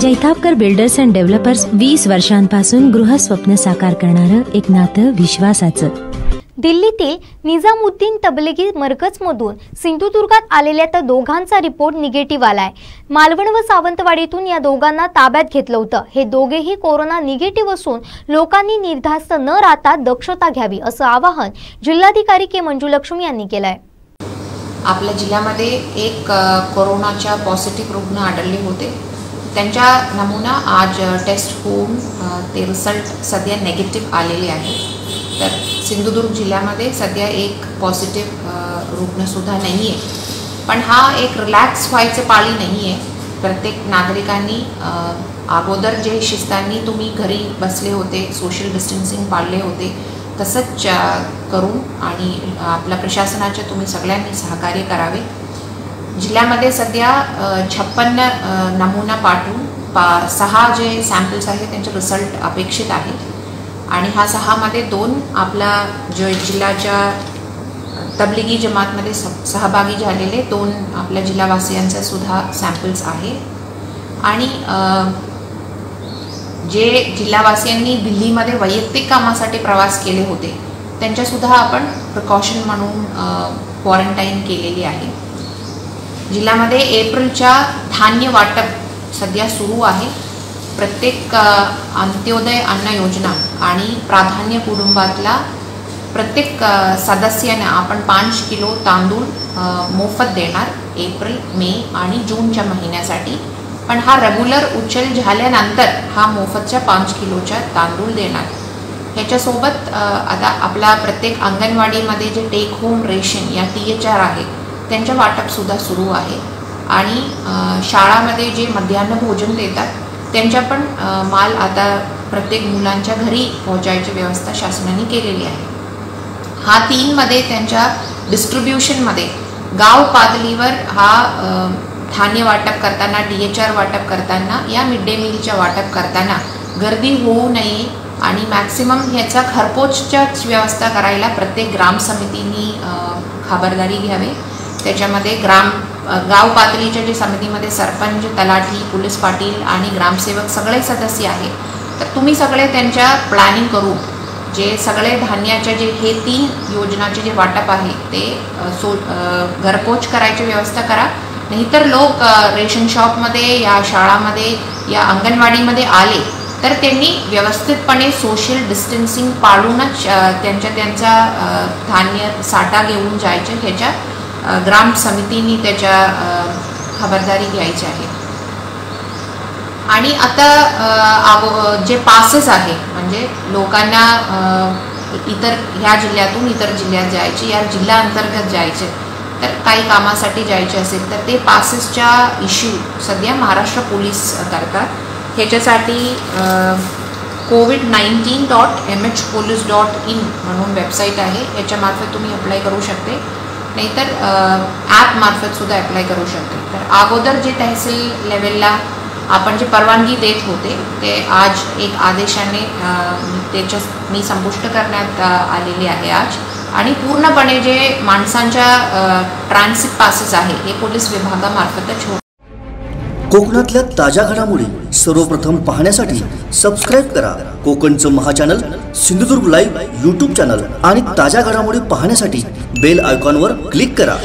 Jaitapkar builders and developers वीस वर्षांपासून गृहस्वप्न साकार करणारं एक नातं विश्वासाचं. दिल्लीतील निजामुद्दीन तबलिगी मरकजमधून सिंधुदुर्गात आलेल्या त्या दोघांचा रिपोर्ट निगेटिव्ह आलाय. मालवण व सावंतवाडीतून या दोघांना ताब्यात घेतलं होतं. हे दोघेही कोरोना निगेटिव्ह असून लोकांनी निर्धास्त न राहता दक्षता घ्यावी असं आवाहन जिल्हाधिकारी के मंजुलक्ष्मी यांनी केलंय. आपल्या जिल्ह्यामध्ये एक कोरोनाच्या पॉझिटिव्ह रुग्ण आढळले होते. त्यांच्या नमुना आज टेस्ट होऊन ते रिझल्ट सध्या नेगेटिव्ह आलेले आहे तर सिंधुदुर्ग जिल्ह्यामध्ये सध्या एक पॉझिटिव्ह रुग्णसुद्धा नाही आहे पण हा एक रिलॅक्स व्हायचं पाळी नाही आहे प्रत्येक नागरिकांनी अगोदर जे शिस्तांनी तुम्ही घरी बसले होते सोशल डिस्टन्सिंग पाळले होते तसंच करून आणि आपल्या प्रशासनाचे तुम्ही सगळ्यांनी सहकार्य करावे. जिल्ह्यामध्ये सध्या छप्पन्न नमुना पाठवून पा सहा जे सॅम्पल्स आहेत त्यांचे रिझल्ट अपेक्षित आहेत. आणि ह्या सहामध्ये दोन आपला ज जिल्ह्याच्या तबलिगी जमातमध्ये स सहभागी झालेले दोन आपल्या जिल्हावासियांचे सुद्धा सॅम्पल्स आहे. आणि जे जिल्हावासियांनी दिल्लीमध्ये वैयक्तिक कामासाठी प्रवास केले होते त्यांच्यासुद्धा आपण प्रिकॉशन म्हणून क्वारंटाईन केलेली आहे. जिल्ह्यामध्ये एप्रिलच्या धान्य वाटप सध्या सुरू आहे. प्रत्येक अंत्योदय अन्न योजना आणि प्राधान्य कुटुंबातला प्रत्येक सदस्याने आपण पाच किलो तांदूळ मोफत देणार एप्रिल मे आणि जूनच्या महिन्यासाठी. पण हा रेग्युलर उचल झाल्यानंतर हा मोफतच्या पाच किलोच्या तांदूळ देणार. ह्याच्यासोबत आता आपला प्रत्येक अंगणवाडीमध्ये जे टेक होम रेशन या टी एच आर आहे त्यांच्या वाटपसुद्धा सुरू आहे. आणि शाळामध्ये जे मध्यान्ह भोजन देतात त्यांच्या पण माल आता प्रत्येक मुलांच्या घरी पोहोचायची व्यवस्था शासनाने केलेली आहे. हा तीनमध्ये त्यांच्या डिस्ट्रीब्युशनमध्ये गाव पातळीवर हा धान्य वाटप करताना डी एच आर वाटप करताना या मिड डे मीलच्या वाटप करताना गर्दी होऊ नये आणि मॅक्सिमम ह्याचा घरपोचच्याच व्यवस्था करायला प्रत्येक ग्रामसमितीनी अ, खबरदारी घ्यावी. त्याच्यामध्ये ग्राम गाव पातळीच्या जे समितीमध्ये सरपंच तलाठी पोलीस पाटील आणि ग्रामसेवक सगळे सदस्य आहेत. तर तुम्ही सगळे त्यांच्या प्लॅनिंग करून जे सगळे धान्याच्या जे हे तीन योजनाचे जे वाटप आहे ते सो घरपोच करायची व्यवस्था करा. नाहीतर लोक रेशन शॉपमध्ये या शाळामध्ये या अंगणवाडीमध्ये आले तर त्यांनी व्यवस्थितपणे सोशल डिस्टन्सिंग पाळूनच त्यांच्या त्यांचा धान्य साठा घेऊन जायचं ह्याच्या ग्राम समितीने त्याच्या खबरदारी घ्यायची आहे. आणि आता आगो जे पासेस आहे म्हणजे लोकांना इतर ह्या जिल्ह्यातून इतर जिल्ह्यात जायचे या जिल्हा अंतर्गत जायचे तर काही कामासाठी जायचे असेल तर ते पासेसच्या इश्यू सध्या महाराष्ट्र पोलीस करतात. ह्याच्यासाठी COVID nineteen dot M H police dot in म्हणून वेबसाईट आहे. याच्यामार्फत तुम्ही अप्लाय करू शकते. नाहीतर ॲपमार्फत सुद्धा अप्लाय करू शकते. तर अगोदर जे तहसील लेवलला आपण जे परवानगी देत होते ते आज एक आदेशाने त्याच्या मी संपुष्ट करण्यात आलेली आहे आज. आणि पूर्णपणे जे माणसांच्या ट्रान्सिट पासेस आहे हे पोलीस विभागामार्फतच होत कोकणातल्या ताज्या घडामोडी सर्वप्रथम पाहण्यासाठी सबस्क्राईब करा. कोकणचं महाचॅनल सिंधुदुर्ग लाईव्ह यूट्यूब चॅनल आणि ताज्या घडामोडी पाहण्यासाठी बेल आयकॉनवर क्लिक करा.